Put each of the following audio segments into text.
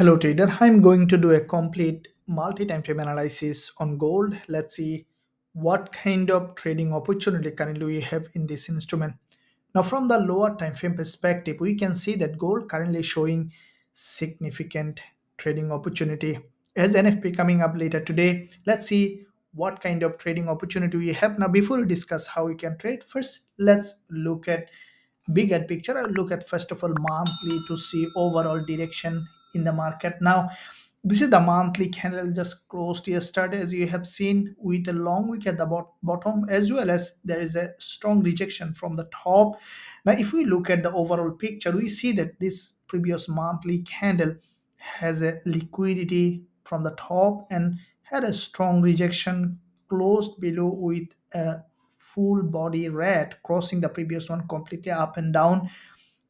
Hello trader, I'm going to do a complete multi-time frame analysis on gold. Let's see what kind of trading opportunity currently we have in this instrument. Now from the lower time frame perspective, we can see that gold currently showing significant trading opportunity. As NFP coming up later today, let's see what kind of trading opportunity we have. Now before we discuss how we can trade, first let's look at bigger picture. I'll look at first of all monthly to see overall direction in the market. Now this is the monthly candle just closed yesterday as you have seen with a long wick at the bottom as well as there is a strong rejection from the top. Now if we look at the overall picture we see that this previous monthly candle has a liquidity from the top and had a strong rejection closed below with a full body red crossing the previous one completely up and down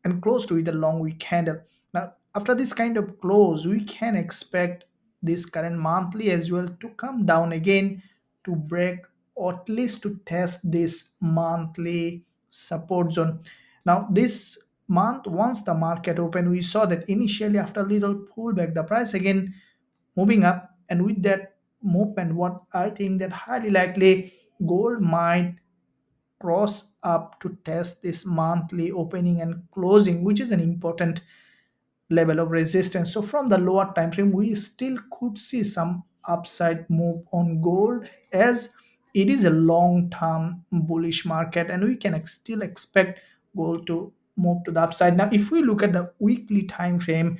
and closed with a long wick candle. Now after this kind of close we can expect this current monthly as well to come down again to break or at least to test this monthly support zone. Now this month once the market opened we saw that initially after a little pullback the price again moving up. And with that movement what i think that highly likely gold might cross up to test this monthly opening and closing which is an important level of resistance. So from the lower time frame, we still could see some upside move on gold as it is a long-term bullish market and we can still expect gold to move to the upside. Now, if we look at the weekly time frame,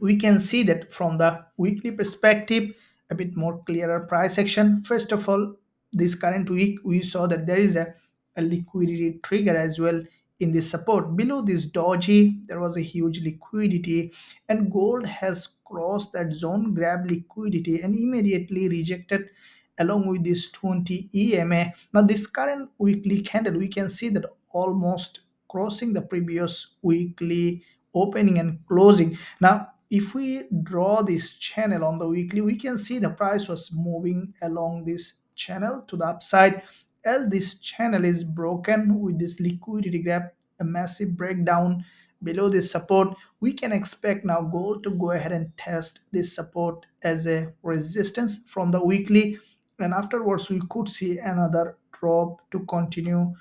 we can see that from the weekly perspective, a bit more clearer price action. First of all, this current week, we saw that there is a, a liquidity trigger as well in this support. Below this doji there was a huge liquidity and gold has crossed that zone grab liquidity and immediately rejected along with this 20 ema now this current weekly candle we can see that almost crossing the previous weekly opening and closing. Now if we draw this channel on the weekly we can see the price was moving along this channel to the upside as this channel is broken with this liquidity gap a massive breakdown below this support we can expect now gold to go ahead and test this support as a resistance from the weekly. And afterwards we could see another drop to continue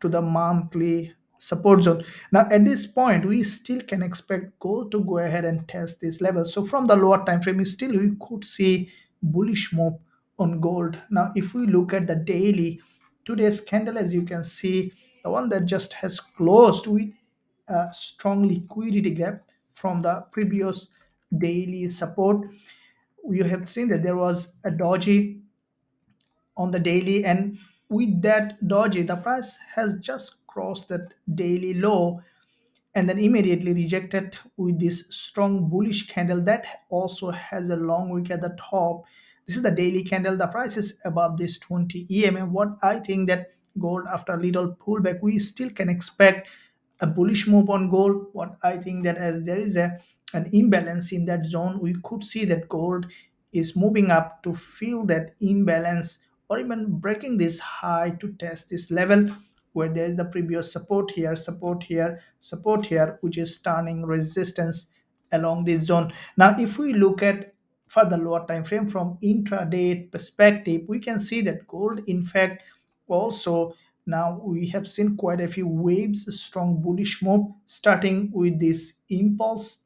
to the monthly support zone. Now at this point we still can expect gold to go ahead and test this level. So from the lower time frame still we could see bullish move on gold. Now if we look at the daily today's candle as you can see the one that just has closed with a strong liquidity gap from the previous daily support. You have seen that there was a doji on the daily and with that doji the price has just crossed that daily low and then immediately rejected with this strong bullish candle that also has a long wick at the top this is the daily candle. The price is above this 20 ema what i think that gold after a little pullback we still can expect a bullish move on gold. What i think that as there is a an imbalance in that zone we could see that gold is moving up to fill that imbalance or even breaking this high to test this level where there is the previous support here support here support here which is turning resistance along this zone. Now if we look at for the lower time frame. From intraday perspective we can see that gold in fact also now we have seen quite a few waves strong bullish move starting with this impulse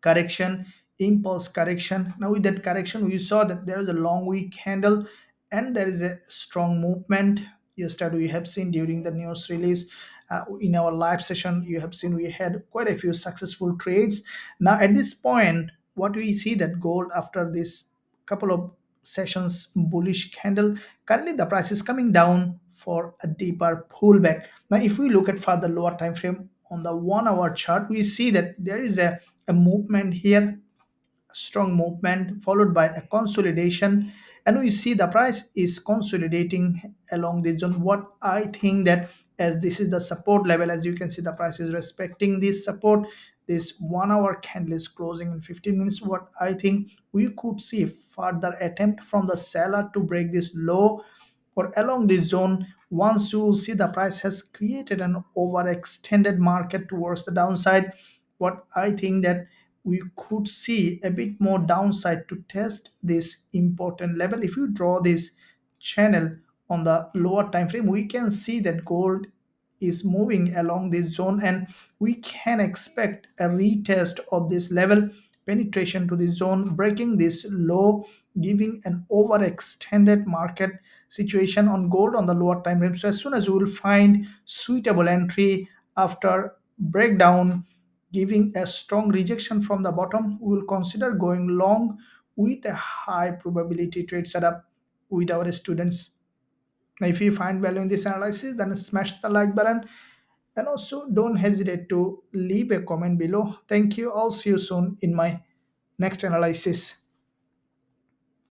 correction impulse correction. Now with that correction we saw that there is a long wick candle and there is a strong movement. Yesterday we have seen during the news release uh, in our live session you have seen we had quite a few successful trades. Now at this point what we see that gold after this couple of sessions bullish candle? Currently the price is coming down for a deeper pullback. Now if we look at further lower time frame on the one hour chart we see that there is a, a movement here a strong movement followed by a consolidation. And we see the price is consolidating along the zone. What i think that as this is the support level as you can see the price is respecting this support. This one hour candle is closing in 15 minutes. What i think we could see further attempt from the seller to break this low or along this zone once you see the price has created an overextended market towards the downside. What i think that we could see a bit more downside to test this important level. If you draw this channel on the lower time frame we can see that gold is moving along this zone and we can expect a retest of this level penetration to the zone breaking this low giving an overextended market situation on gold on the lower time frame. So as soon as we will find suitable entry after breakdown giving a strong rejection from the bottom we will consider going long with a high probability trade setup with our students if you find value in this analysis, then smash the like button and also don't hesitate to leave a comment below. Thank you. I'll see you soon in my next analysis.